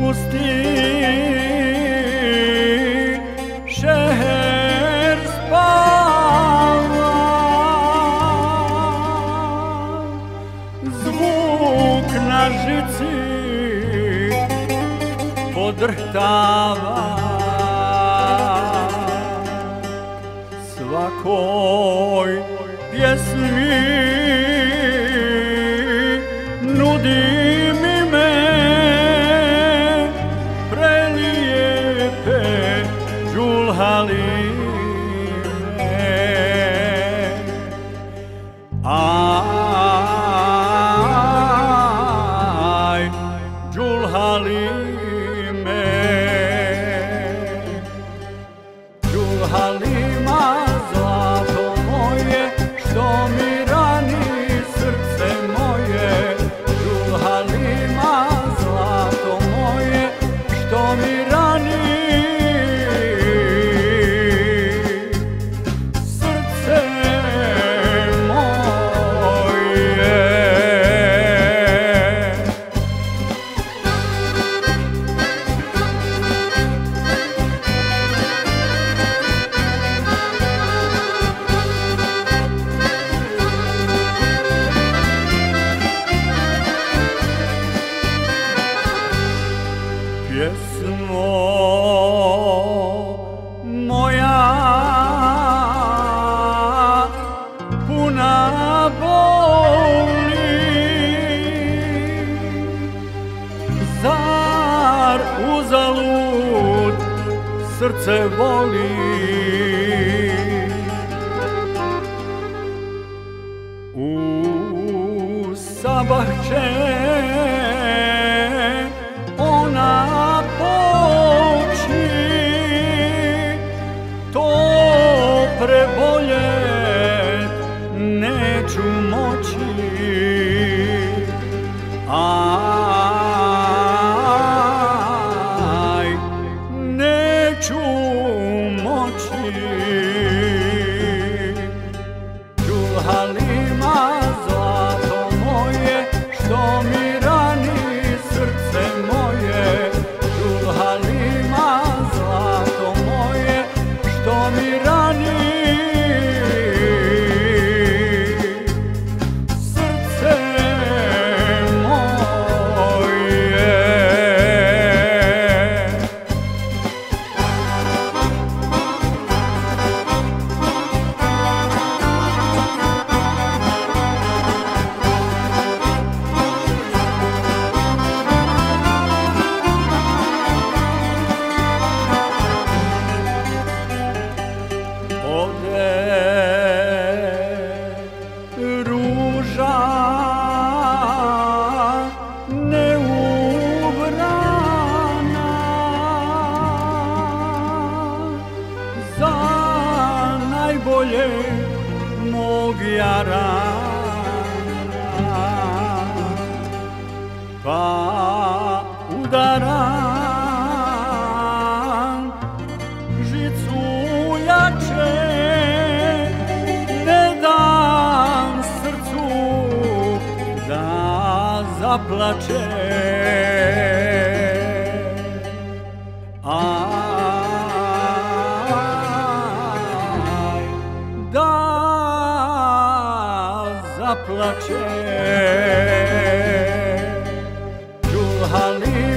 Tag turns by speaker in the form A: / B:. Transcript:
A: pusti šeher spava Zvuk na žici podrhtava Svakoj pjesmi nudi O, moja puna boli, zar uzalud srce voli? U sabah će tu moci ai neciun moci 나를 목이하라 바우다랑 życuja dam da zaplaczę la cer.